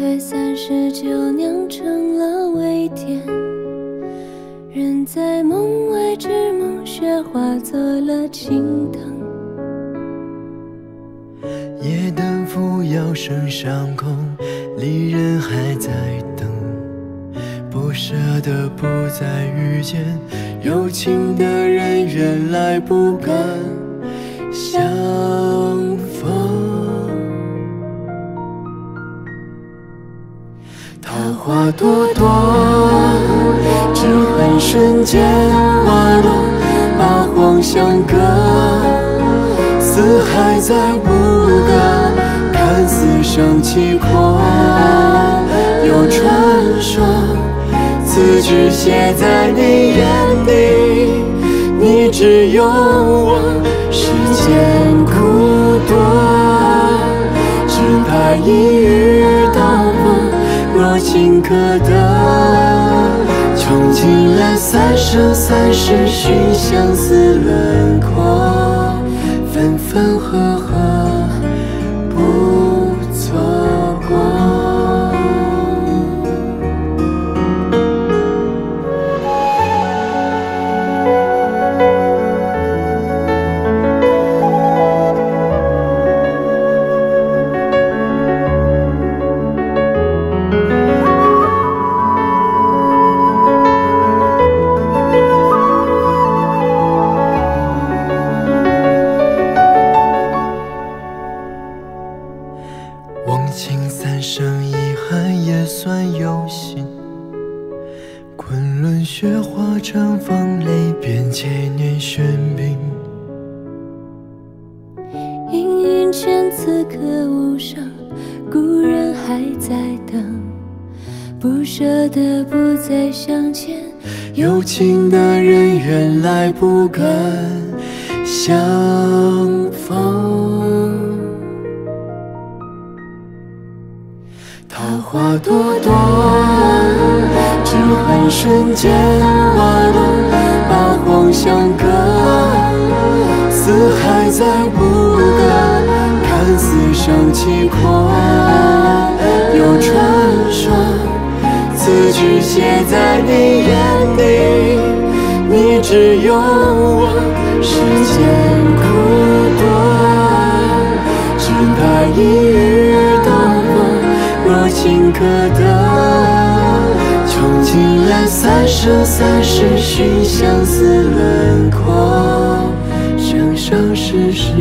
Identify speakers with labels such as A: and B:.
A: 月三十九酿成了微甜，人在梦外之梦，雪化作了青灯。
B: 夜灯扶摇升上空，离人还在等，不舍的不再遇见，有情的人原来不敢相逢。桃花朵朵，只恨瞬间花落，把黄香隔。四海再无隔，看似生契阔，有传说。字句写在你眼底，你只有我，世间苦多，只待一遇到过，若情可得，穷尽了三生三世寻相思轮廓。雪花绽放，泪变千年玄冰。
A: 阴云间，此刻无声，故人还在等，不舍得不再相见。
B: 有情的人原来不敢相逢。桃花朵朵，只恨瞬间花落，把黄香隔。四海再无隔，看似生契阔，有传说。字句写在你眼底，你只有我，世间苦多，只待一遇到过，若情可得，三生三世寻相思轮廓，生生世世。